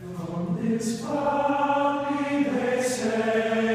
From this valley they say.